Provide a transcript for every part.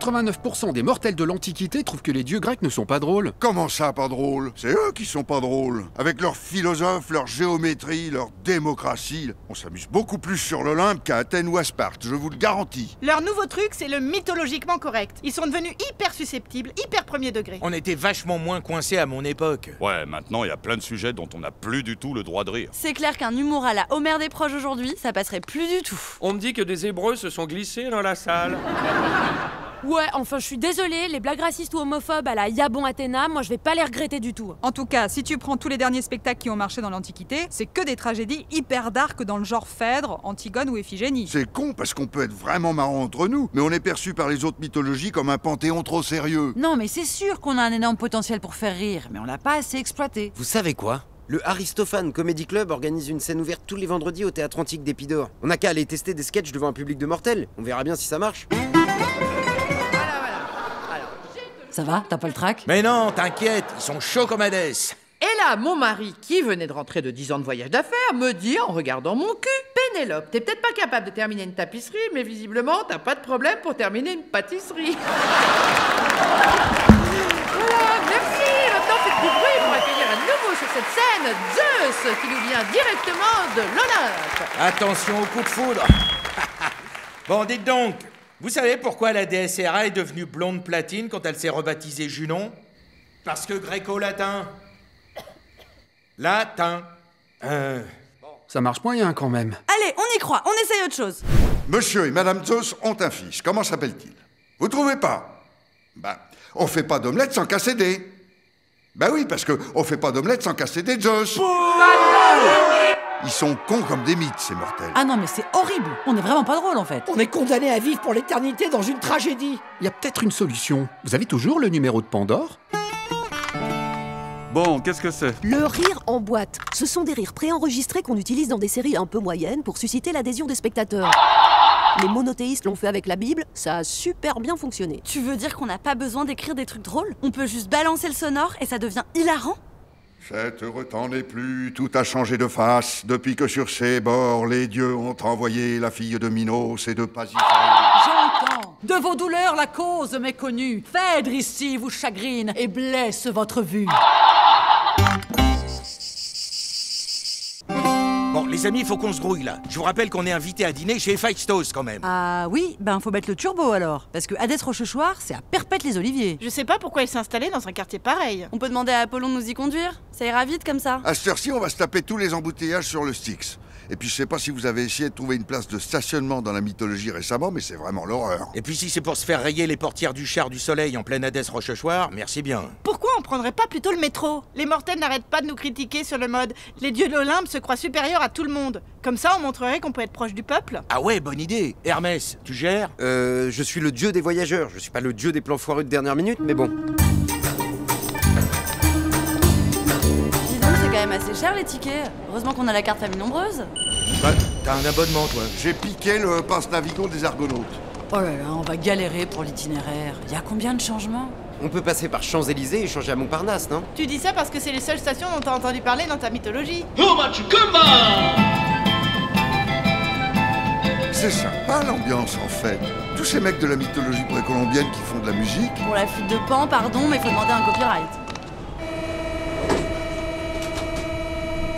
89% des mortels de l'Antiquité trouvent que les dieux grecs ne sont pas drôles. Comment ça, pas drôle C'est eux qui sont pas drôles. Avec leurs philosophes, leur géométrie, leur démocratie, on s'amuse beaucoup plus sur l'Olympe qu'à Athènes ou à Sparte, je vous le garantis. Leur nouveau truc, c'est le mythologiquement correct. Ils sont devenus hyper susceptibles, hyper premier degré. On était vachement moins coincés à mon époque. Ouais, maintenant il y a plein de sujets dont on n'a plus du tout le droit de rire. C'est clair qu'un humour à la Homer des proches aujourd'hui, ça passerait plus du tout. On me dit que des Hébreux se sont glissés dans la salle. Ouais, enfin, je suis désolée, les blagues racistes ou homophobes à la Yabon Athéna, moi je vais pas les regretter du tout. En tout cas, si tu prends tous les derniers spectacles qui ont marché dans l'Antiquité, c'est que des tragédies hyper dark dans le genre Phèdre, Antigone ou Iphigénie. C'est con parce qu'on peut être vraiment marrant entre nous, mais on est perçu par les autres mythologies comme un panthéon trop sérieux. Non, mais c'est sûr qu'on a un énorme potentiel pour faire rire, mais on l'a pas assez exploité. Vous savez quoi? Le Aristophane Comedy Club organise une scène ouverte tous les vendredis au théâtre antique d'Épidore. On n'a qu'à aller tester des sketchs devant un public de mortels. On verra bien si ça marche. Ça va T'as pas le trac Mais non, t'inquiète, ils sont chauds comme Hadès. Et là, mon mari, qui venait de rentrer de 10 ans de voyage d'affaires, me dit en regardant mon cul Pénélope, t'es peut-être pas capable de terminer une tapisserie, mais visiblement, t'as pas de problème pour terminer une pâtisserie. voilà, merci Maintenant, faites du bruit pour accueillir à nouveau sur cette scène Zeus, qui nous vient directement de l'Olympe. Attention au coup de foudre. bon, dites donc, vous savez pourquoi la DSRA est devenue blonde platine quand elle s'est rebaptisée Junon? Parce que gréco-latin. Latin. Euh... Ça marche moyen quand même. Allez, on y croit, on essaye autre chose. Monsieur et Madame Zeus ont un fils. Comment s'appelle-t-il? Vous trouvez pas? Bah, on fait pas d'omelette sans casser des. Bah oui, parce que on fait pas d'omelette sans casser des Zeus. Ils sont cons comme des mythes, ces mortels. Ah non, mais c'est horrible On est vraiment pas drôle en fait On est condamné à vivre pour l'éternité dans une tragédie Il y a peut-être une solution. Vous avez toujours le numéro de Pandore? Bon, qu'est-ce que c'est? Le rire en boîte. Ce sont des rires préenregistrés qu'on utilise dans des séries un peu moyennes pour susciter l'adhésion des spectateurs. Les monothéistes l'ont fait avec la Bible, ça a super bien fonctionné. Tu veux dire qu'on n'a pas besoin d'écrire des trucs drôles? On peut juste balancer le sonore et ça devient hilarant? Cet heureux temps n'est plus, tout a changé de face, depuis que sur ces bords les dieux ont envoyé la fille de Minos et de Pasiphae. J'entends De vos douleurs la cause m'est connue. Phèdre ici vous chagrine et blesse votre vue. Les amis, il faut qu'on se grouille là. Je vous rappelle qu'on est invité à dîner chez Feistos quand même. Ah oui, ben faut mettre le turbo alors. Parce que Hadès Rochechouart, c'est à perpète les oliviers. Je sais pas pourquoi il s'est installé dans un quartier pareil. On peut demander à Apollon de nous y conduire? Ça ira vite comme ça. À cette heure-ci, on va se taper tous les embouteillages sur le Styx. Et puis je sais pas si vous avez essayé de trouver une place de stationnement dans la mythologie récemment, mais c'est vraiment l'horreur. Et puis si c'est pour se faire rayer les portières du char du soleil en pleine Hadès Rochechouart, merci bien. Pourquoi on prendrait pas plutôt le métro? Les mortels n'arrêtent pas de nous critiquer sur le mode les dieux de l'Olympe se croient supérieurs à tout le monde. Comme ça, on montrerait qu'on peut être proche du peuple. Ah ouais, bonne idée. Hermès, tu gères? Euh, je suis le dieu des voyageurs. Je suis pas le dieu des plans foireux de dernière minute, mais bon. Cher les tickets. Heureusement qu'on a la carte famille nombreuse. Bah, t'as un abonnement toi. J'ai piqué le passe Navigo des Argonautes. Oh là là, on va galérer pour l'itinéraire. Il y a combien de changements? On peut passer par Champs-Élysées et changer à Montparnasse, non? Tu dis ça parce que c'est les seules stations dont t'as entendu parler dans ta mythologie. C'est sympa l'ambiance en fait. Tous ces mecs de la mythologie précolombienne qui font de la musique. Pour la fuite de pan, pardon, mais faut demander un copyright.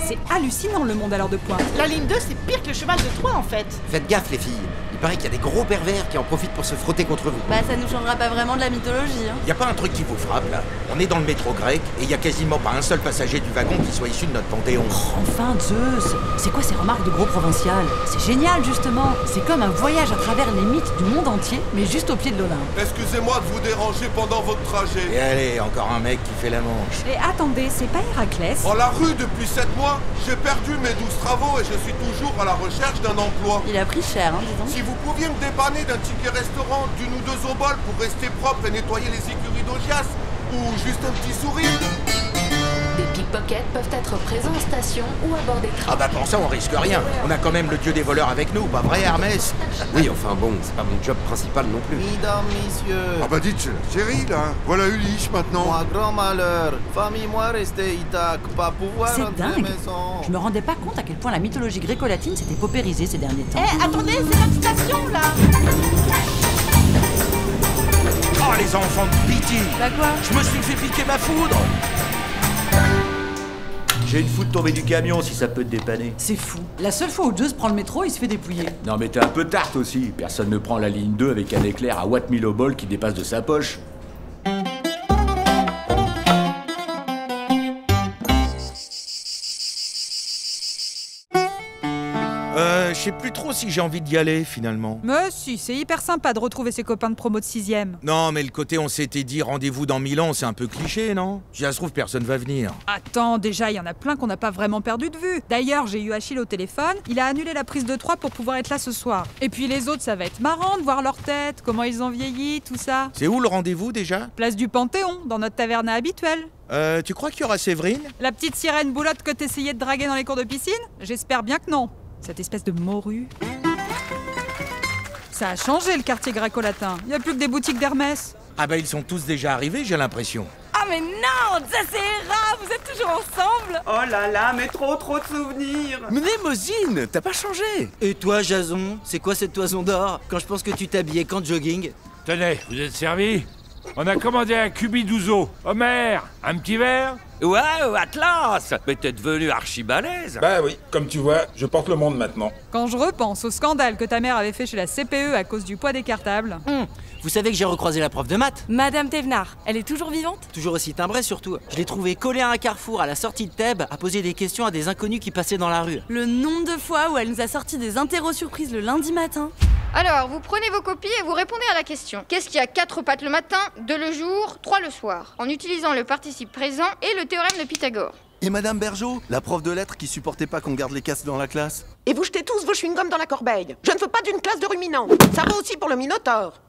C'est hallucinant le monde à l'heure de pointe. La ligne 2, c'est pire que le cheval de Troie en fait. Faites gaffe, les filles. Il paraît qu'il y a des gros pervers qui en profitent pour se frotter contre vous. Bah, ça nous changera pas vraiment de la mythologie. Hein. Y a pas un truc qui vous frappe là? On est dans le métro grec et y a quasiment pas un seul passager du wagon qui soit issu de notre panthéon. Enfin, Zeus C'est quoi ces remarques de gros provincial? C'est génial, justement C'est comme un voyage à travers les mythes du monde entier, mais juste au pied de l'Olympe. Excusez-moi de vous déranger pendant votre trajet. Et allez, encore un mec qui fait la manche. Et attendez, c'est pas Héraclès? En la rue depuis 7 mois, j'ai perdu mes 12 travaux et je suis toujours à la recherche d'un emploi. Il a pris cher, hein, dis donc. Si vous pouviez me dépanner d'un ticket restaurant, d'une ou deux oboles pour rester propre et nettoyer les écuries d'Ogias, ou juste un petit sourire. Pickpockets peuvent être présents en station ou à bord des trains. Ah bah pour ça on risque rien. On a quand même le dieu des voleurs avec nous, pas vrai Hermès? Oui, enfin bon, c'est pas mon job principal non plus. Mesdames, messieurs, Ah bah dites, série là. Voilà Ulysse maintenant. moi grand malheur, famille moi rester Itac, pas pouvoir C'est dingue maison. Je me rendais pas compte à quel point la mythologie gréco-latine s'était paupérisée ces derniers Eh, temps. attendez, c'est notre station là Oh, les enfants de pitié Bah quoi? Je me suis fait piquer ma foudre J'ai une foudre tombée du camion si ça peut te dépanner. C'est fou. La seule fois où Zeus prend le métro, il se fait dépouiller. Non mais t'es un peu tarte aussi. Personne ne prend la ligne 2 avec un éclair à watt mille au bol qui dépasse de sa poche. Sais plus trop si j'ai envie d'y aller finalement. Mais si, c'est hyper sympa de retrouver ses copains de promo de 6ème. Non, mais le côté on s'était dit rendez-vous dans Milan, c'est un peu cliché, non? Si ça se trouve, personne va venir. Attends, déjà, il y en a plein qu'on n'a pas vraiment perdu de vue. D'ailleurs, j'ai eu Achille au téléphone, il a annulé la prise de 3 pour pouvoir être là ce soir. Et puis les autres, ça va être marrant de voir leur tête, comment ils ont vieilli, tout ça. C'est où le rendez-vous déjà? Place du Panthéon, dans notre taverne habituelle. Euh, tu crois qu'il y aura Séverine? La petite sirène boulotte que t'essayais de draguer dans les cours de piscine? J'espère bien que non. Cette espèce de morue. Ça a changé le quartier gréco-latin. Il n'y a plus que des boutiques d'Hermès. Ah bah ils sont tous déjà arrivés, j'ai l'impression. Ah mais non Ça c'est rare Vous êtes toujours ensemble Oh là là, mais trop trop de souvenirs Mnémosine, t'as pas changé Et toi, Jason, c'est quoi cette toison d'or? Quand je pense que tu t'habillais qu'en jogging Tenez, vous êtes servi? On a commandé un cubidouzo. Homer, un petit verre Waouh, Atlas Mais t'es devenu archi balèze Bah oui, comme tu vois, je porte le monde maintenant. Quand je repense au scandale que ta mère avait fait chez la CPE à cause du poids des cartables. Hum, Vous savez que j'ai recroisé la prof de maths Madame Thévenard, elle est toujours vivante? Toujours aussi timbrée surtout. Je l'ai trouvée collée à un carrefour à la sortie de Thèbes à poser des questions à des inconnus qui passaient dans la rue. Le nombre de fois où elle nous a sorti des interros surprises le lundi matin. Alors, vous prenez vos copies et vous répondez à la question. Qu'est-ce qui a quatre pattes le matin, deux le jour, trois le soir? En utilisant le participe présent et le théorème de Pythagore. Et Madame Bergeau, la prof de lettres qui supportait pas qu'on garde les casques dans la classe? Et vous jetez tous vos chewing-gums dans la corbeille. Je ne veux pas d'une classe de ruminants. Ça vaut aussi pour le Minotaure.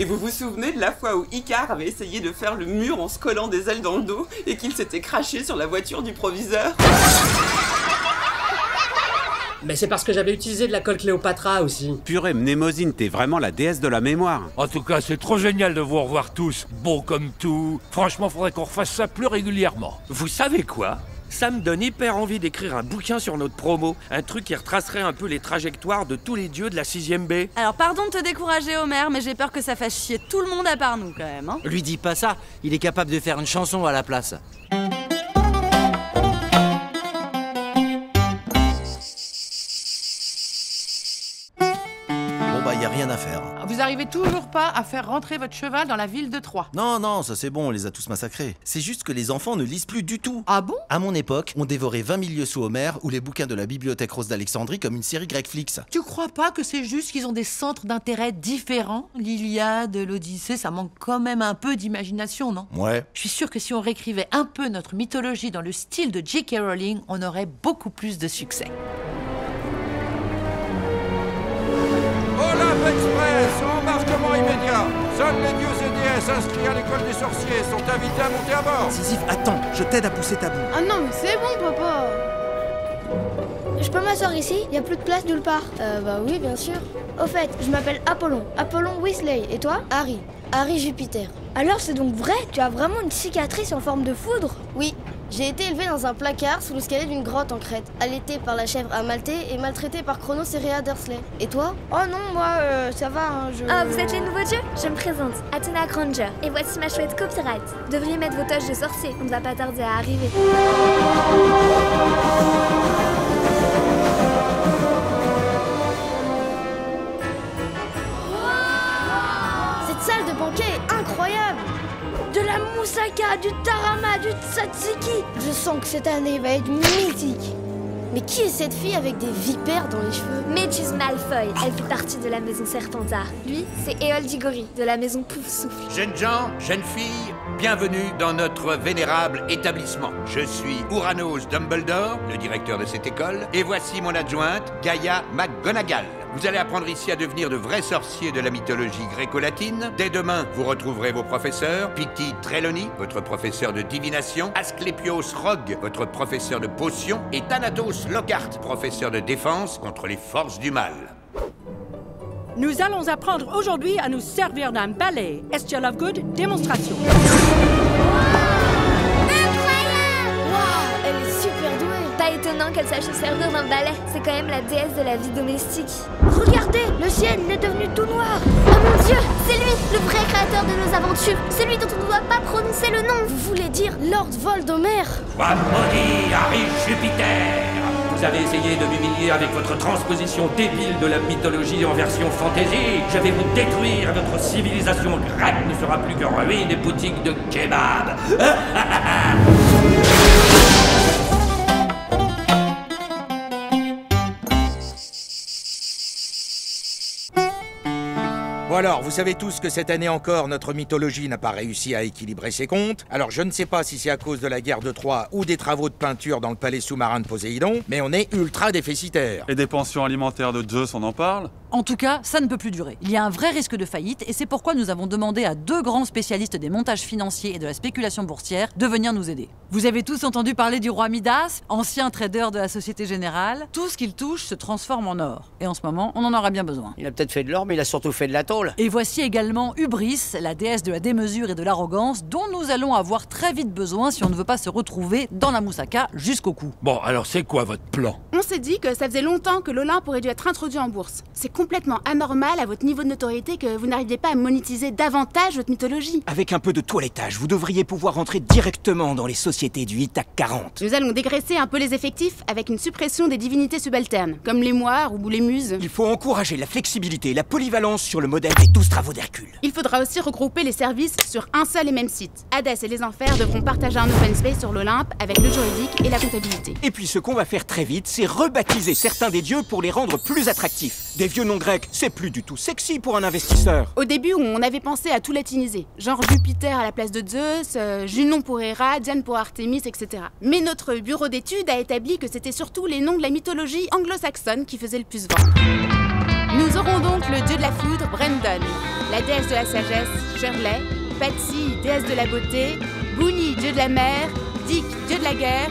Et vous vous souvenez de la fois où Icar avait essayé de faire le mur en se collant des ailes dans le dos et qu'il s'était craché sur la voiture du proviseur? Mais c'est parce que j'avais utilisé de la colle Cléopatra aussi. Purée, Mnémosine, t'es vraiment la déesse de la mémoire. En tout cas, c'est trop génial de vous revoir tous, beaux comme tout. Franchement, faudrait qu'on refasse ça plus régulièrement. Vous savez quoi? Ça me donne hyper envie d'écrire un bouquin sur notre promo, un truc qui retracerait un peu les trajectoires de tous les dieux de la 6ème B. Alors pardon de te décourager Homer, mais j'ai peur que ça fasse chier tout le monde à part nous quand même. Hein. Lui dis pas ça, il est capable de faire une chanson à la place. Rien à faire. Vous arrivez toujours pas à faire rentrer votre cheval dans la ville de Troyes. Non, non, ça c'est bon, on les a tous massacrés. C'est juste que les enfants ne lisent plus du tout. Ah bon? À mon époque, on dévorait 20 000 lieux sous Homer ou les bouquins de la bibliothèque rose d'Alexandrie comme une série Grecflix. Tu crois pas que c'est juste qu'ils ont des centres d'intérêt différents L'Iliade, l'Odyssée, ça manque quand même un peu d'imagination, non? Ouais. Je suis sûre que si on réécrivait un peu notre mythologie dans le style de J.K. Rowling, on aurait beaucoup plus de succès. Immédiat. Seuls les dieux et déesses inscrits à l'école des sorciers sont invités à monter à bord. Sisyphe, attends, je t'aide à pousser ta boue. Ah non, mais c'est bon, papa Je peux m'asseoir ici? Il y a plus de place nulle part. Euh, bah oui, bien sûr. Au fait, je m'appelle Apollon. Apollon Weasley. Et toi? Harry. Harry Jupiter. Alors c'est donc vrai Tu as vraiment une cicatrice en forme de foudre? Oui. J'ai été élevé dans un placard sous l'escalier d'une grotte en Crète, allaité par la chèvre Amalthée et maltraité par Chronos et Rhea Dursley. Et toi? Oh non, moi, euh, ça va, hein, je... Ah, vous êtes les nouveaux dieux? Je me présente, Athena Granger, et voici ma chouette copyright. Vous devriez mettre vos toches de sorcier, on ne va pas tarder à arriver. Moussaka, du tarama, du tzatziki. Je sens que cette année va être mythique Mais qui est cette fille avec des vipères dans les cheveux? Medjus Malfoy, elle fait partie de la maison Serpentard. Lui, c'est Éole Diggory, de la maison Pouf Souffle. Jeunes gens, jeunes filles, bienvenue dans notre vénérable établissement. Je suis Uranos Dumbledore, le directeur de cette école, et voici mon adjointe, Gaia McGonagall. Vous allez apprendre ici à devenir de vrais sorciers de la mythologie gréco-latine. Dès demain, vous retrouverez vos professeurs. Pity Trelawney, votre professeur de divination. Asclepios Rogue, votre professeur de potions. Et Thanatos Lockhart, professeur de défense contre les forces du mal. Nous allons apprendre aujourd'hui à nous servir d'un balai. Estia Lovegood, démonstration? Waouh, elle est super douée Pas étonnant qu'elle sache se servir d'un balai. C'est quand même la déesse de la vie domestique. Regardez, le ciel, il est devenu tout noir. Oh mon dieu, c'est lui, le vrai créateur de nos aventures. Celui dont on ne doit pas prononcer le nom. Vous voulez dire Lord Voldomer Sois maudit, Harry Jupiter? Vous avez essayé de m'humilier avec votre transposition débile de la mythologie en version fantasy. Je vais vous détruire. Notre civilisation grecque ne sera plus que ruine et boutique de kebab. alors, vous savez tous que cette année encore, notre mythologie n'a pas réussi à équilibrer ses comptes. Alors je ne sais pas si c'est à cause de la guerre de Troie ou des travaux de peinture dans le palais sous-marin de Poséidon, mais on est ultra déficitaire. Et des pensions alimentaires de Zeus, on en parle? En tout cas, ça ne peut plus durer. Il y a un vrai risque de faillite et c'est pourquoi nous avons demandé à deux grands spécialistes des montages financiers et de la spéculation boursière de venir nous aider. Vous avez tous entendu parler du roi Midas, ancien trader de la Société Générale. Tout ce qu'il touche se transforme en or. Et en ce moment, on en aura bien besoin. Il a peut-être fait de l'or, mais il a surtout fait de la tôle. Et voici également Hubris, la déesse de la démesure et de l'arrogance, dont nous allons avoir très vite besoin si on ne veut pas se retrouver dans la moussaka jusqu'au cou. Bon, alors c'est quoi votre plan? On s'est dit que ça faisait longtemps que l'Olympe aurait dû être introduit en bourse. C'est complètement anormal à votre niveau de notoriété que vous n'arriviez pas à monétiser davantage votre mythologie. Avec un peu de toilettage, vous devriez pouvoir rentrer directement dans les sociétés du ITAC 40. Nous allons dégraisser un peu les effectifs avec une suppression des divinités subalternes, comme les moires ou les muses. Il faut encourager la flexibilité et la polyvalence sur le modèle des 12 travaux d'Hercule. Il faudra aussi regrouper les services sur un seul et même site. Hadès et les enfers devront partager un open space sur l'Olympe avec le juridique et la comptabilité. Et puis ce qu'on va faire très vite, c'est rebaptiser certains des dieux pour les rendre plus attractifs. Des vieux noms grecs, c'est plus du tout sexy pour un investisseur. Au début, on avait pensé à tout latiniser, genre Jupiter à la place de Zeus, euh, Junon pour Héra, Diane pour Artémis, etc. Mais notre bureau d'études a établi que c'était surtout les noms de la mythologie anglo-saxonne qui faisaient le plus vendre. Nous aurons donc le dieu de la foudre, Brandon, la déesse de la sagesse, Shirley, Patsy, déesse de la beauté, Boony, dieu de la mer, Dick, dieu de la guerre.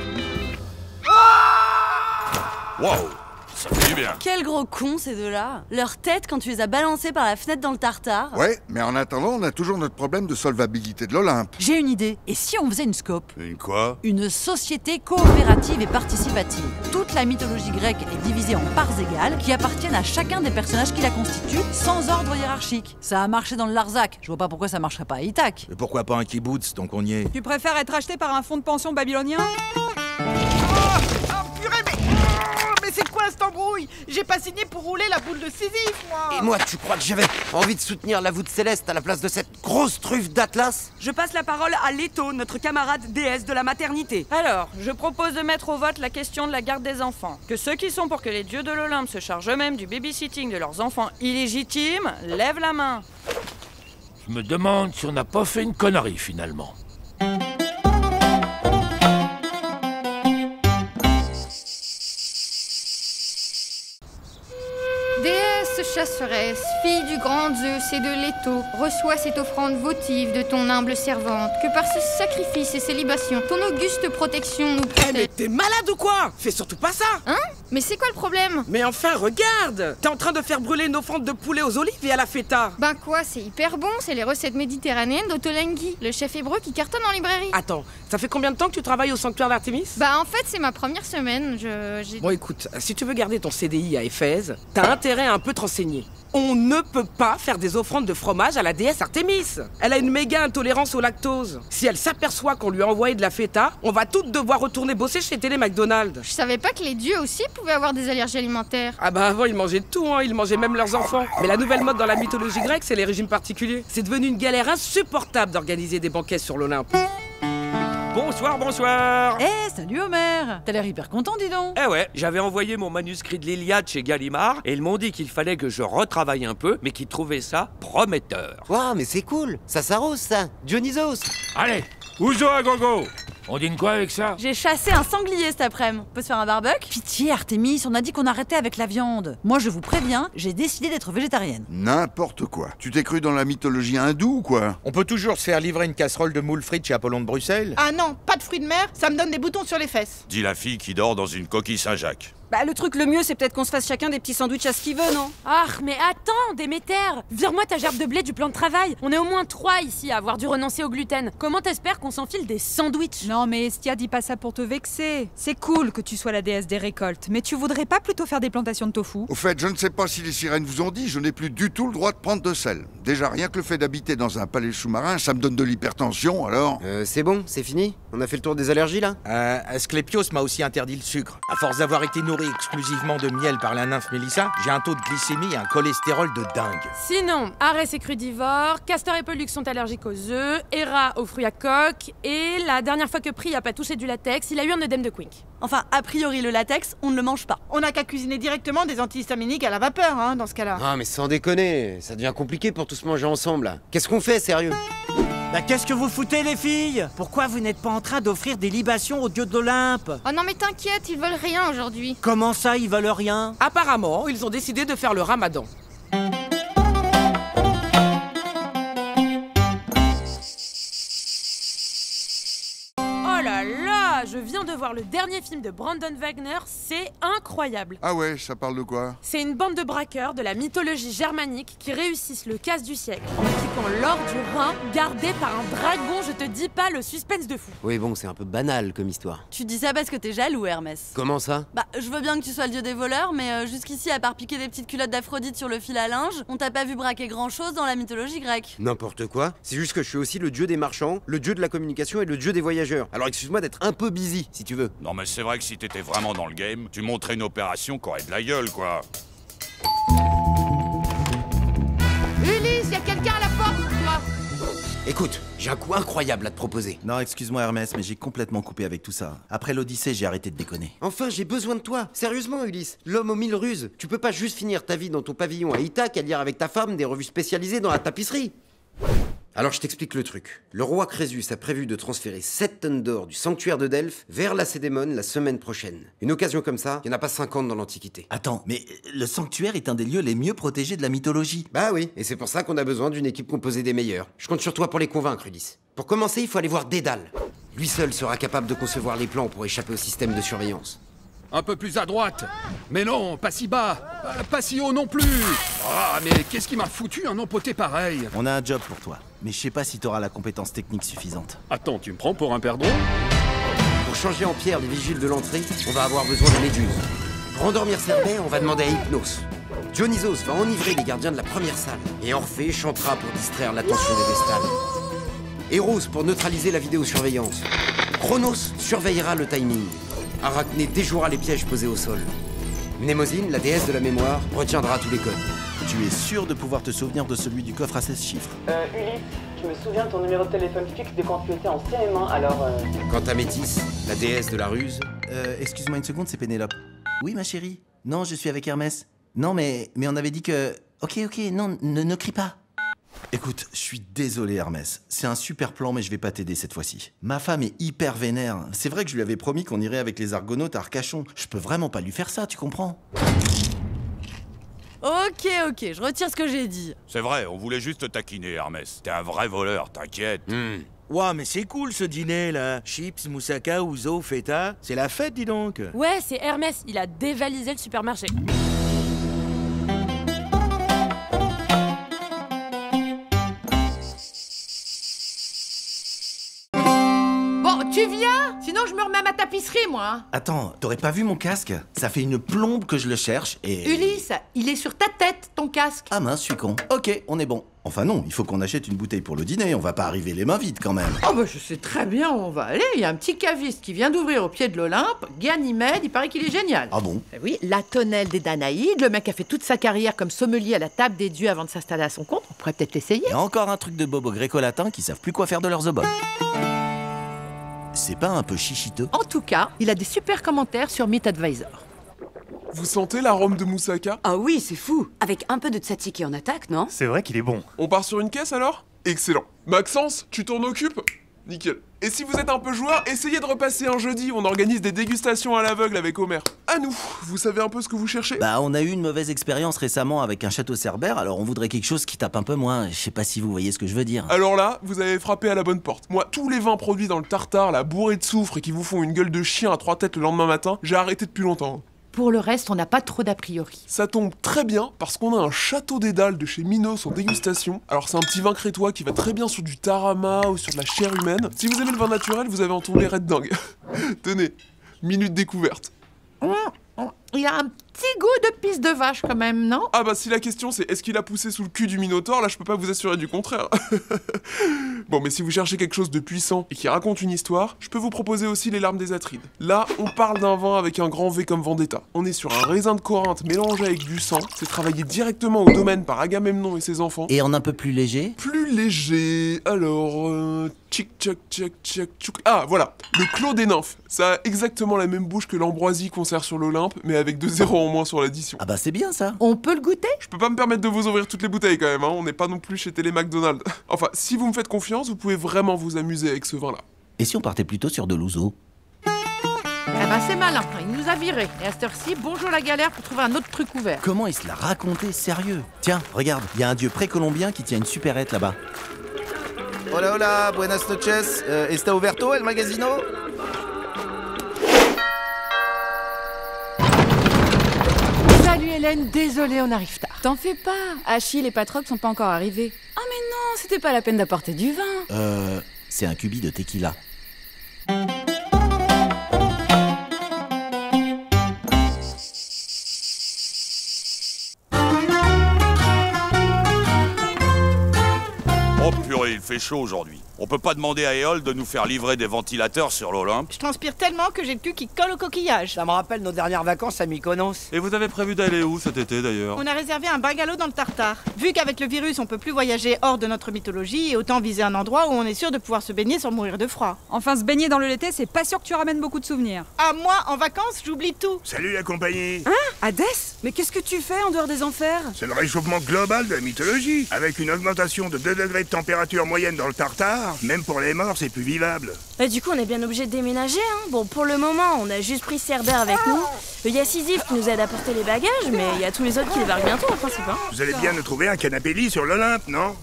Wow, ça fait du bien. Quel gros con ces deux-là Leur tête quand tu les as balancés par la fenêtre dans le tartare. Ouais, mais en attendant, on a toujours notre problème de solvabilité de l'Olympe. J'ai une idée. Et si on faisait une scope? Une quoi? Une société coopérative et participative. Toute la mythologie grecque est divisée en parts égales qui appartiennent à chacun des personnages qui la constituent, sans ordre hiérarchique. Ça a marché dans le Larzac. Je vois pas pourquoi ça marcherait pas à Ithac. Mais pourquoi pas un kibbutz, donc on y est Tu préfères être acheté par un fonds de pension babylonien? Ah. Oh, cette embrouille J'ai pas signé pour rouler la boule de Sisyphe, moi Et moi, tu crois que j'avais envie de soutenir la voûte céleste à la place de cette grosse truffe d'Atlas? Je passe la parole à Leto, notre camarade déesse de la maternité. Alors, je propose de mettre au vote la question de la garde des enfants. Que ceux qui sont pour que les dieux de l'Olympe se chargent eux-mêmes du babysitting de leurs enfants illégitimes lèvent la main. Je me demande si on n'a pas fait une connerie finalement. Déesse chasseresse, fille du grand Zeus et de Leto, reçois cette offrande votive de ton humble servante, que par ce sacrifice et ces libations, ton auguste protection nous protège. Mais t'es malade ou quoi? Fais surtout pas ça. Hein? Mais c'est quoi le problème? Mais enfin, regarde. T'es en train de faire brûler une offrande de poulet aux olives et à la feta. Ben quoi, c'est hyper bon, c'est les recettes méditerranéennes d'Otolenghi, le chef hébreu qui cartonne en librairie. Attends, ça fait combien de temps que tu travailles au sanctuaire d'Artémis? Bah en fait, c'est ma première semaine, je... Bon écoute, si tu veux garder ton CDI à Éphèse, t'as intérêt à un peu te renseigner. On ne peut pas faire des offrandes de fromage à la déesse Artémis. Elle a une méga intolérance au lactose. Si elle s'aperçoit qu'on lui a envoyé de la feta, on va toutes devoir retourner bosser chez Télé McDonald's. Je savais pas que les dieux aussi pouvaient avoir des allergies alimentaires. Ah bah avant ils mangeaient tout, hein, ils mangeaient même leurs enfants. Mais la nouvelle mode dans la mythologie grecque, c'est les régimes particuliers. C'est devenu une galère insupportable d'organiser des banquets sur l'Olympe. Bonsoir, bonsoir. Eh, salut Homer T'as l'air hyper content, dis donc. Eh ouais, j'avais envoyé mon manuscrit de l'Iliade chez Gallimard et ils m'ont dit qu'il fallait que je retravaille un peu, mais qu'ils trouvaient ça prometteur. Waouh, mais c'est cool. Ça s'arrose, ça. Dionysos. Allez, Ouzo à gogo? On dîne quoi avec ça J'ai chassé un sanglier cet après-midi. On peut se faire un barbecue Pitié, Artémis, on a dit qu'on arrêtait avec la viande. Moi, je vous préviens, j'ai décidé d'être végétarienne. N'importe quoi. Tu t'es cru dans la mythologie hindoue ou quoi On peut toujours se faire livrer une casserole de moules frites chez Apollon de Bruxelles Ah non, pas de fruits de mer, ça me donne des boutons sur les fesses. Dit la fille qui dort dans une coquille Saint-Jacques. Bah, le truc le mieux, c'est peut-être qu'on se fasse chacun des petits sandwichs à ce qu'il veut, non? Ah, mais attends, Déméter Vire-moi ta gerbe de blé du plan de travail On est au moins trois ici à avoir dû renoncer au gluten. Comment t'espères qu'on s'enfile des sandwichs? Non, mais Estia, dis pas ça pour te vexer. C'est cool que tu sois la déesse des récoltes, mais tu voudrais pas plutôt faire des plantations de tofu? Au fait, je ne sais pas si les sirènes vous ont dit, je n'ai plus du tout le droit de prendre de sel. Déjà, rien que le fait d'habiter dans un palais sous-marin, ça me donne de l'hypertension, alors... Euh, c'est bon, c'est fini? On a fait le tour des allergies, là? Euh, Asclépios m'a aussi interdit le sucre. À force d'avoir été nourri exclusivement de miel par la nymphe Mélissa, j'ai un taux de glycémie et un cholestérol de dingue. Sinon, Arès est crudivore, Castor et Pollux sont allergiques aux œufs, Hera aux fruits à coque, et la dernière fois que Pri a pas touché du latex, il a eu un œdème de Quink. Enfin, a priori, le latex, on ne le mange pas. On n'a qu'à cuisiner directement des antihistaminiques à la vapeur, hein, dans ce cas-là. Ah, mais sans déconner, ça devient compliqué pour tous manger ensemble, là. Qu'est-ce qu'on fait, sérieux? Bah qu'est-ce que vous foutez les filles? Pourquoi vous n'êtes pas en train d'offrir des libations aux dieux de l'Olympe? Oh non mais t'inquiète, ils veulent rien aujourd'hui. Comment ça, ils veulent rien? Apparemment, ils ont décidé de faire le ramadan. Je viens de voir le dernier film de Brandon Wagner, c'est incroyable Ah ouais, ça parle de quoi? C'est une bande de braqueurs de la mythologie germanique qui réussissent le casse du siècle en piquant l'or du Rhin gardé par un dragon, je te dis pas le suspense de fou. Oui, bon, c'est un peu banal comme histoire. Tu dis ça parce que t'es jaloux, Hermès. Comment ça? Bah, je veux bien que tu sois le dieu des voleurs, mais euh, jusqu'ici, à part piquer des petites culottes d'Aphrodite sur le fil à linge, on t'a pas vu braquer grand chose dans la mythologie grecque. N'importe quoi. C'est juste que je suis aussi le dieu des marchands, le dieu de la communication et le dieu des voyageurs. Alors excuse-moi d'être un peu si tu veux. Non mais c'est vrai que si t'étais vraiment dans le game, tu montrais une opération qui aurait de la gueule, quoi. Ulysse, y a quelqu'un à la porte toi Écoute, j'ai un coup incroyable à te proposer. Non, excuse-moi Hermès, mais j'ai complètement coupé avec tout ça. Après l'Odyssée, j'ai arrêté de déconner. Enfin, j'ai besoin de toi. Sérieusement, Ulysse. L'homme aux mille ruses. Tu peux pas juste finir ta vie dans ton pavillon à Ithaque à lire avec ta femme des revues spécialisées dans la tapisserie. Alors je t'explique le truc. Le roi Crésus a prévu de transférer 7 tonnes d'or du sanctuaire de Delphes vers la Cédémone la semaine prochaine. Une occasion comme ça, il n'y en a pas 50 dans l'Antiquité. Attends, mais le sanctuaire est un des lieux les mieux protégés de la mythologie. Bah oui, et c'est pour ça qu'on a besoin d'une équipe composée des meilleurs. Je compte sur toi pour les convaincre, Ulysse. Pour commencer, il faut aller voir Dédale. Lui seul sera capable de concevoir les plans pour échapper au système de surveillance. Un peu plus à droite. Mais non, pas si bas. Euh, pas si haut non plus. Ah, mais qu'est-ce qui m'a foutu un empoté pareil? On a un job pour toi, mais je sais pas si t'auras la compétence technique suffisante. Attends, tu me prends pour un perdon Pour changer en pierre les vigiles de l'entrée, on va avoir besoin de méduses. Pour endormir Cerbère, on va demander à Hypnos. Dionysos va enivrer les gardiens de la première salle. Et Orphée chantera pour distraire l'attention des vestales. Eros pour neutraliser la vidéosurveillance. Chronos surveillera le timing. Arachné déjouera les pièges posés au sol. Mnémosine, la déesse de la mémoire, retiendra tous les codes. Tu es sûr de pouvoir te souvenir de celui du coffre à 16 chiffres? Euh, Ulysse, je me souviens de ton numéro de téléphone fixe de quand tu étais en CM1, alors euh... Quant à Métis, la déesse de la ruse, Euh, excuse-moi une seconde, c'est Pénélope. Oui, ma chérie. Non, je suis avec Hermès. Non, mais, mais on avait dit que... Ok, ok, non, ne, ne crie pas. Écoute, je suis désolé Hermès. C'est un super plan, mais je vais pas t'aider cette fois-ci. Ma femme est hyper vénère. C'est vrai que je lui avais promis qu'on irait avec les argonautes à Arcachon. Je peux vraiment pas lui faire ça, tu comprends? Ok, ok, je retire ce que j'ai dit. C'est vrai, on voulait juste te taquiner, Hermès. T'es un vrai voleur, t'inquiète. Ouah, mais c'est cool ce dîner là. Chips, moussaka, ouzo, feta. C'est la fête, dis donc. Ouais, c'est Hermès, il a dévalisé le supermarché. Viens Sinon, je me remets à ma tapisserie, moi. Attends, t'aurais pas vu mon casque? Ça fait une plombe que je le cherche et... Ulysse, il est sur ta tête, ton casque. Ah mince, je suis con. Ok, on est bon. Enfin non, il faut qu'on achète une bouteille pour le dîner, on va pas arriver les mains vides quand même. Oh, bah, je sais très bien où on va aller. Il y a un petit caviste qui vient d'ouvrir au pied de l'Olympe. Ganymède, il paraît qu'il est génial. Ah bon? Eh Oui, la tonnelle des Danaïdes, le mec a fait toute sa carrière comme sommelier à la table des dieux avant de s'installer à son compte. On pourrait peut-être l'essayer. Et encore un truc de bobo gréco-latin qui savent plus quoi faire de leurs oboles. C'est pas un peu chichiteux En tout cas, il a des super commentaires sur MeetAdvisor. Vous sentez l'arôme de moussaka? Ah oui, c'est fou. Avec un peu de tzatziki en attaque, non? C'est vrai qu'il est bon. On part sur une caisse alors? Excellent. Maxence, tu t'en occupes? Nickel. Et si vous êtes un peu joueur, essayez de repasser un jeudi, on organise des dégustations à l'aveugle avec Homer. À nous, vous savez un peu ce que vous cherchez? Bah, on a eu une mauvaise expérience récemment avec un château cerbère, alors on voudrait quelque chose qui tape un peu moins. Je sais pas si vous voyez ce que je veux dire. Alors là, vous avez frappé à la bonne porte. Moi, tous les vins produits dans le tartare, la bourrée de soufre et qui vous font une gueule de chien à trois têtes le lendemain matin, j'ai arrêté depuis longtemps. Pour le reste, on n'a pas trop d'a priori. Ça tombe très bien parce qu'on a un château d'Édal de chez Minos en dégustation. Alors c'est un petit vin crétois qui va très bien sur du tarama ou sur de la chair humaine. Si vous aimez le vin naturel, vous avez entendu les raids dingues. Tenez, minute découverte. Il a un petit goût de pisse de vache quand même, non? Ah bah si la question c'est est-ce qu'il a poussé sous le cul du Minotaure, là je peux pas vous assurer du contraire. bon mais si vous cherchez quelque chose de puissant et qui raconte une histoire, je peux vous proposer aussi les larmes des Atrides. Là on parle d'un vin avec un grand V comme Vendetta. On est sur un raisin de Corinthe mélangé avec du sang, c'est travaillé directement au domaine par Agamemnon et ses enfants. Et en un peu plus léger? Plus léger, alors... Euh, tchic tchac tchac tchac tchouk. Ah voilà, le clos des nymphes. Ça a exactement la même bouche que l'ambroisie qu'on sert sur l'Olympe, mais avec deux zéros en moins sur l'addition. Ah bah c'est bien ça On peut le goûter? Je peux pas me permettre de vous ouvrir toutes les bouteilles quand même, hein. on n'est pas non plus chez Télé McDonald's. Enfin, si vous me faites confiance, vous pouvez vraiment vous amuser avec ce vin-là. Et si on partait plutôt sur de l'ouzo? Eh ben c'est malin, il nous a virés. Et à cette heure-ci, bonjour la galère pour trouver un autre truc ouvert. Comment il se l'a raconté sérieux? Tiens, regarde, il y a un dieu précolombien qui tient une supérette là-bas. Hola hola, buenas noches. Euh, está oberto el magazino? Salut Hélène, désolé, on arrive tard. T'en fais pas, Achille et Patroc sont pas encore arrivés. Oh mais non, c'était pas la peine d'apporter du vin. Euh, c'est un cubi de tequila. Fait chaud aujourd'hui. On peut pas demander à Eol de nous faire livrer des ventilateurs sur l'Olympe Je transpire tellement que j'ai le cul qui colle au coquillage. Ça me rappelle nos dernières vacances à Mykonos. Et vous avez prévu d'aller où cet été d'ailleurs? On a réservé un bungalow dans le Tartare. Vu qu'avec le virus, on peut plus voyager hors de notre mythologie, autant viser un endroit où on est sûr de pouvoir se baigner sans mourir de froid. Enfin, se baigner dans le l'été, c'est pas sûr que tu ramènes beaucoup de souvenirs. Ah, moi, en vacances, j'oublie tout. Salut la compagnie Hein? Hadès? Mais qu'est-ce que tu fais en dehors des enfers? C'est le réchauffement global de la mythologie. Avec une augmentation de 2 degrés de température moyenne dans le Tartare, même pour les morts, c'est plus vivable. Bah du coup on est bien obligé de déménager hein. Bon pour le moment on a juste pris Cerbère avec nous. Il y a Sisyphe qui nous aide à porter les bagages mais il y a tous les autres qui débarquent bientôt en principe hein. Vous allez bien nous trouver un canapé-lit sur l'Olympe, non?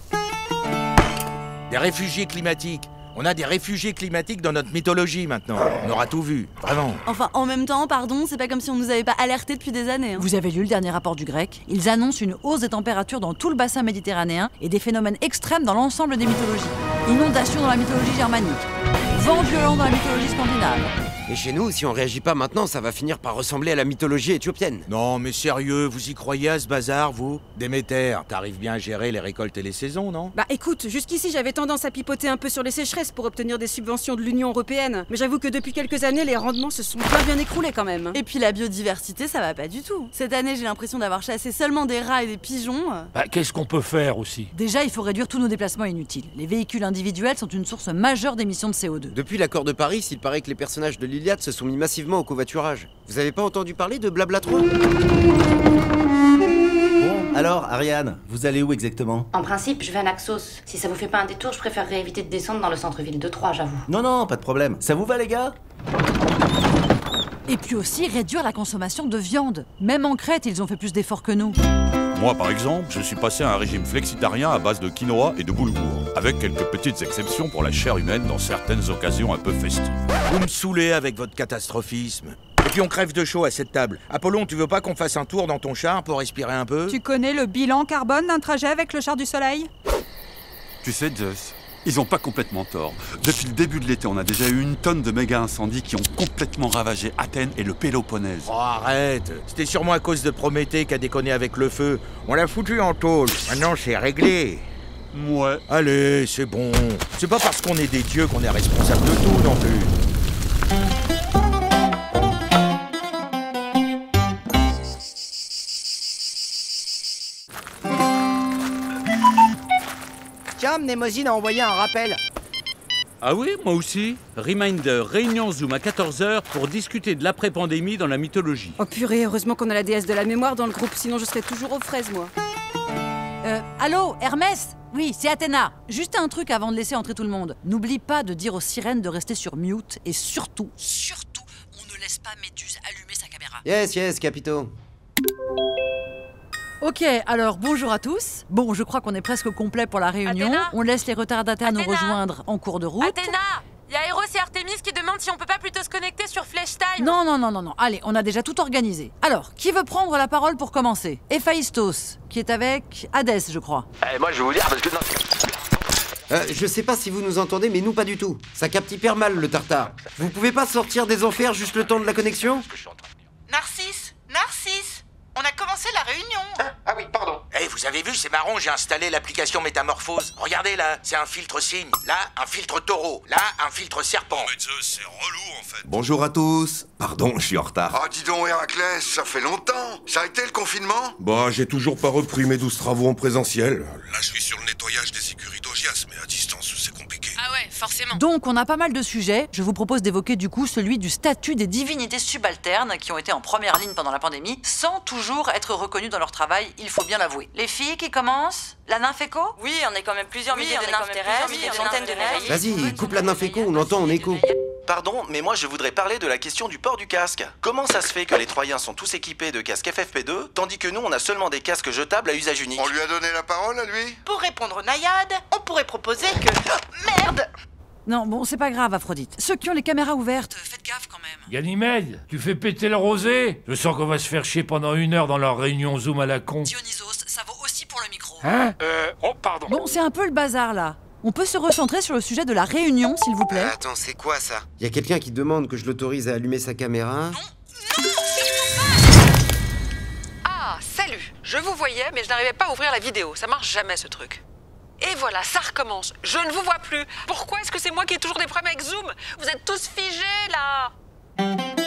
Des réfugiés climatiques. On a des réfugiés climatiques dans notre mythologie maintenant. On aura tout vu, vraiment. Enfin, en même temps, pardon, c'est pas comme si on nous avait pas alerté depuis des années. hein. Vous avez lu le dernier rapport du grec? Ils annoncent une hausse des températures dans tout le bassin méditerranéen et des phénomènes extrêmes dans l'ensemble des mythologies. Inondations dans la mythologie germanique, vent violent dans la mythologie scandinave. Et chez nous, si on réagit pas maintenant, ça va finir par ressembler à la mythologie éthiopienne. Non, mais sérieux, vous y croyez à ce bazar, vous? Déméter, t'arrives bien à gérer les récoltes et les saisons, non? Bah écoute, jusqu'ici j'avais tendance à pipoter un peu sur les sécheresses pour obtenir des subventions de l'Union Européenne. Mais j'avoue que depuis quelques années, les rendements se sont bien bien écroulés quand même. Et puis la biodiversité, ça va pas du tout. Cette année, j'ai l'impression d'avoir chassé seulement des rats et des pigeons. Bah, qu'est-ce qu'on peut faire aussi? Déjà, il faut réduire tous nos déplacements inutiles. Les véhicules individuels sont une source majeure d'émissions de CO2. Depuis l'accord de Paris, il paraît que les personnages de l'Iliade se sont mis massivement au covoiturage. Vous avez pas entendu parler de Blabla 3 Bon, alors, Ariane, vous allez où exactement? En principe, je vais à Naxos. Si ça vous fait pas un détour, je préférerais éviter de descendre dans le centre-ville de Troyes, j'avoue. Non, non, pas de problème. Ça vous va, les gars? Et puis aussi réduire la consommation de viande. Même en Crète, ils ont fait plus d'efforts que nous. Moi, par exemple, je suis passé à un régime flexitarien à base de quinoa et de boulgour, avec quelques petites exceptions pour la chair humaine dans certaines occasions un peu festives. Vous me saoulez avec votre catastrophisme. Et puis on crève de chaud à cette table. Apollon, tu veux pas qu'on fasse un tour dans ton char pour respirer un peu? Tu connais le bilan carbone d'un trajet avec le char du soleil? Tu sais, Zeus, ils ont pas complètement tort. Depuis le début de l'été, on a déjà eu une tonne de méga incendies qui ont complètement ravagé Athènes et le Péloponnèse. Oh, arrête C'était sûrement à cause de Prométhée qui a déconné avec le feu. On l'a foutu en tôle. Maintenant, c'est réglé. Ouais. Allez, c'est bon. C'est pas parce qu'on est des dieux qu'on est responsable de tout non plus. Tiens, Mnemosyne a envoyé un rappel. Ah oui, moi aussi. Reminder, réunion Zoom à 14h pour discuter de l'après-pandémie dans la mythologie. Oh purée, heureusement qu'on a la déesse de la mémoire dans le groupe, sinon je serais toujours aux fraises moi. Euh, allô, Hermès? Oui, c'est Athéna. Juste un truc avant de laisser entrer tout le monde. N'oublie pas de dire aux sirènes de rester sur mute et surtout, surtout, on ne laisse pas Méduse allumer sa caméra. Yes, yes, capito. Ok, alors bonjour à tous. Bon, je crois qu'on est presque complet pour la réunion. Athéna On laisse les retardataires nous rejoindre en cours de route. Athéna Y a Eros et Artemis qui demandent si on peut pas plutôt se connecter sur Flash Time. Non, non, non, non, non. Allez, on a déjà tout organisé. Alors, qui veut prendre la parole pour commencer? Héphaïstos, qui est avec Hadès, je crois. Eh, moi, je vais vous dire parce que. Euh, je sais pas si vous nous entendez, mais nous pas du tout. Ça capte hyper mal le tartare. Vous pouvez pas sortir des enfers juste le temps de la connexion? Narcisse On a commencé la réunion Ah oui, pardon. Eh, vous avez vu, c'est marrant, j'ai installé l'application Métamorphose. Regardez là, c'est un filtre cygne. Là, un filtre taureau. Là, un filtre serpent. c'est relou en fait. Bonjour à tous. Pardon, je suis en retard. Ah, dis donc, Héraclès, ça fait longtemps. Ça a été le confinement? Bah, j'ai toujours pas repris mes douze travaux en présentiel. Là, je suis sur le nettoyage des écuries mais à distance, c'est compliqué. Ah ouais, forcément. Donc, on a pas mal de sujets. Je vous propose d'évoquer du coup celui du statut des divinités subalternes qui ont été en première ligne pendant la pandémie, sans toujours être reconnues dans leur travail, il faut bien l'avouer. Les filles qui commencent La nymphéco Oui, on est quand même plusieurs milliers de nymphes terrestres, des centaines de navires. Vas-y, coupe la nymphéco, on l'entend en écho. Pardon, mais moi je voudrais parler de la question du port du casque. Comment ça se fait que les Troyens sont tous équipés de casques FFP2, tandis que nous on a seulement des casques jetables à usage unique? On lui a donné la parole à lui? Pour répondre aux naïades, on pourrait proposer que... Oh, merde Non, bon, c'est pas grave, Aphrodite. Ceux qui ont les caméras ouvertes, faites gaffe quand même. Ganymède, tu fais péter le rosé? Je sens qu'on va se faire chier pendant une heure dans leur réunion Zoom à la con. Dionysos, ça vaut aussi pour le micro. Hein? Euh. Oh, pardon. Bon, c'est un peu le bazar là. On peut se recentrer sur le sujet de la réunion, s'il vous plaît. Attends, c'est quoi ça? Y a quelqu'un qui demande que je l'autorise à allumer sa caméra Ah, salut Je vous voyais, mais je n'arrivais pas à ouvrir la vidéo. Ça marche jamais, ce truc. Et voilà, ça recommence. Je ne vous vois plus. Pourquoi est-ce que c'est moi qui ai toujours des problèmes avec Zoom? Vous êtes tous figés, là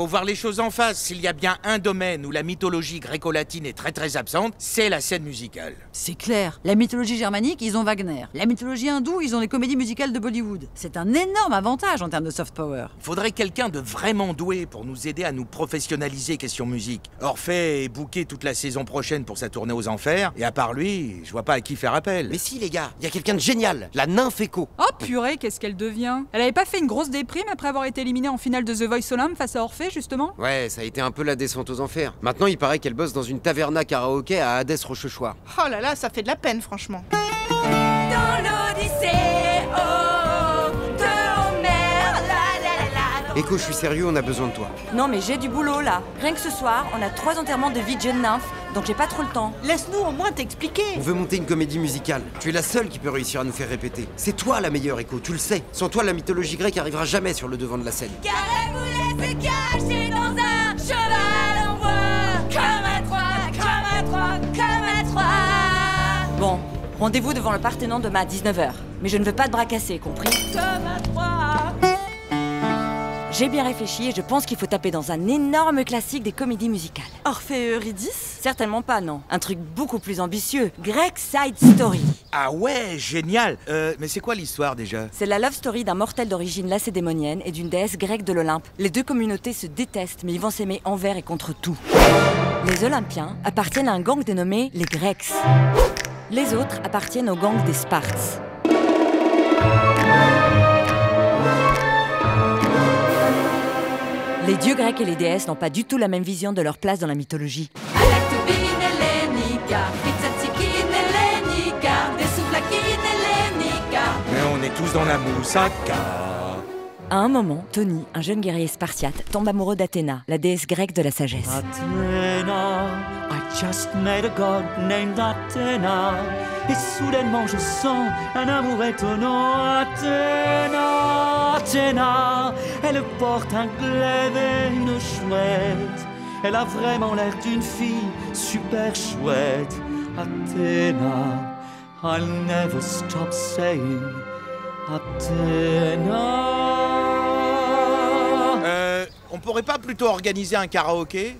Faut voir les choses en face. S'il y a bien un domaine où la mythologie gréco-latine est très très absente, c'est la scène musicale. C'est clair. La mythologie germanique, ils ont Wagner. La mythologie hindoue, ils ont les comédies musicales de Bollywood. C'est un énorme avantage en termes de soft power. Il faudrait quelqu'un de vraiment doué pour nous aider à nous professionnaliser question musique. Orphée est booké toute la saison prochaine pour sa tournée aux enfers, et à part lui, je vois pas à qui faire appel. Mais si les gars, y a quelqu'un de génial, la nymphéco. Oh purée, qu'est-ce qu'elle devient? Elle avait pas fait une grosse déprime après avoir été éliminée en finale de The Voice Olympe face à Orphée, justement? Ouais, ça a été un peu la descente aux enfers. Maintenant, il paraît qu'elle bosse dans une taverna karaoké à Hadès Rochechouart. Oh là là, ça fait de la peine, franchement. Dans l'Odyssée, oh, Écho, je suis sérieux, on a besoin de toi. Non mais j'ai du boulot là. Rien que ce soir, on a trois enterrements de vie de jeunes nymphes, donc j'ai pas trop le temps. Laisse-nous au moins t'expliquer. On veut monter une comédie musicale. Tu es la seule qui peut réussir à nous faire répéter. C'est toi la meilleure, Écho, tu le sais. Sans toi, la mythologie grecque arrivera jamais sur le devant de la scène. Car elle voulait se cacher dans un cheval en bois, comme un Troie, comme un Troie, comme un Troie. Bon, rendez-vous devant le Parthénon demain à 19h. Mais je ne veux pas de bras cassés, compris? Comme un Troie. J'ai bien réfléchi et je pense qu'il faut taper dans un énorme classique des comédies musicales. Orphée et Eurydice Certainement pas, non. Un truc beaucoup plus ambitieux. Greek Side Story. Ah ouais, génial euh, Mais c'est quoi l'histoire déjà? C'est la love story d'un mortel d'origine lacédémonienne et d'une déesse grecque de l'Olympe. Les deux communautés se détestent, mais ils vont s'aimer envers et contre tout. Les Olympiens appartiennent à un gang dénommé les Grecs. Les autres appartiennent au gang des Spartes. Les dieux grecs et les déesses n'ont pas du tout la même vision de leur place dans la mythologie. Mais on est tous dans la moussaka. À un moment, Tony, un jeune guerrier spartiate, tombe amoureux d'Athéna, la déesse grecque de la sagesse. Athena, I just met a god named Athena. Et soudainement je sens un amour étonnant. Athéna, Athéna, elle porte un glaive et une chouette. Elle a vraiment l'air d'une fille super chouette. Athéna, I'll never stop saying Athéna. Euh, on pourrait pas plutôt organiser un karaoké?